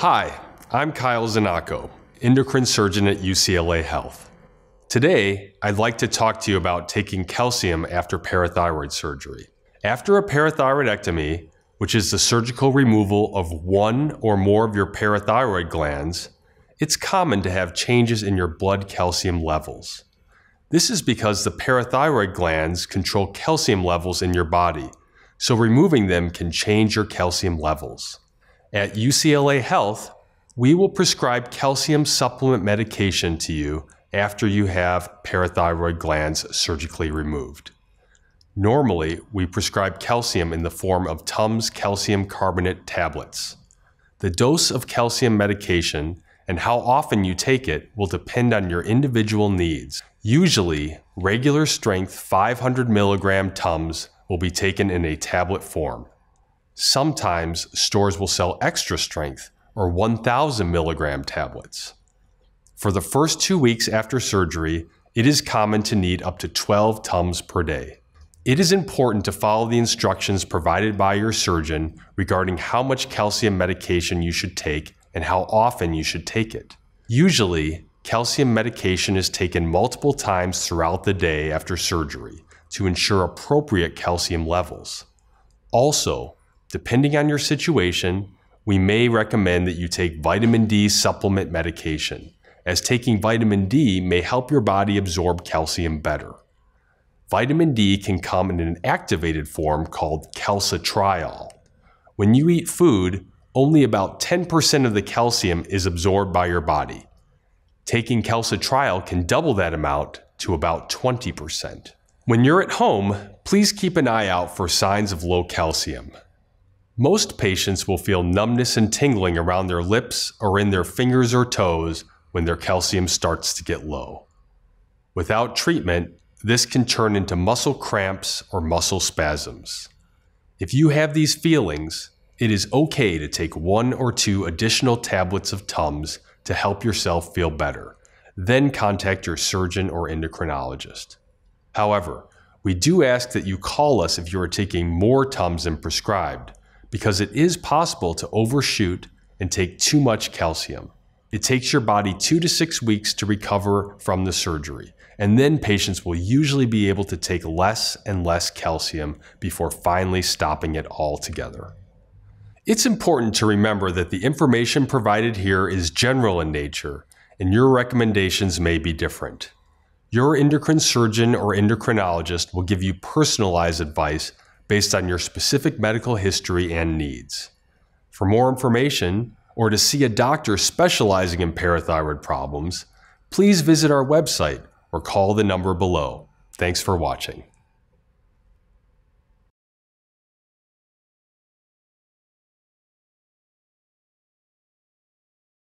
Hi, I'm Kyle Zanocco, endocrine surgeon at UCLA Health. Today, I'd like to talk to you about taking calcium after parathyroid surgery. After a parathyroidectomy, which is the surgical removal of one or more of your parathyroid glands, it's common to have changes in your blood calcium levels. This is because the parathyroid glands control calcium levels in your body, so removing them can change your calcium levels. At UCLA Health, we will prescribe calcium supplement medication to you after you have parathyroid glands surgically removed. Normally, we prescribe calcium in the form of Tums calcium carbonate tablets. The dose of calcium medication and how often you take it will depend on your individual needs. Usually, regular strength 500 milligram Tums will be taken in a tablet form. Sometimes stores will sell extra strength or 1,000 milligram tablets. For the first two weeks after surgery, it is common to need up to 12 Tums per day. It is important to follow the instructions provided by your surgeon regarding how much calcium medication you should take and how often you should take it. Usually, calcium medication is taken multiple times throughout the day after surgery to ensure appropriate calcium levels. Also, Depending on your situation, we may recommend that you take vitamin D supplement medication, as taking vitamin D may help your body absorb calcium better. Vitamin D can come in an activated form called calcitriol. When you eat food, only about 10% of the calcium is absorbed by your body. Taking calcitriol can double that amount to about 20%. When you're at home, please keep an eye out for signs of low calcium. Most patients will feel numbness and tingling around their lips or in their fingers or toes when their calcium starts to get low. Without treatment, this can turn into muscle cramps or muscle spasms. If you have these feelings, it is okay to take one or two additional tablets of Tums to help yourself feel better. Then contact your surgeon or endocrinologist. However, we do ask that you call us if you are taking more Tums than prescribed because it is possible to overshoot and take too much calcium. It takes your body two to six weeks to recover from the surgery, and then patients will usually be able to take less and less calcium before finally stopping it altogether. It's important to remember that the information provided here is general in nature, and your recommendations may be different. Your endocrine surgeon or endocrinologist will give you personalized advice based on your specific medical history and needs. For more information, or to see a doctor specializing in parathyroid problems, please visit our website or call the number below. Thanks for watching.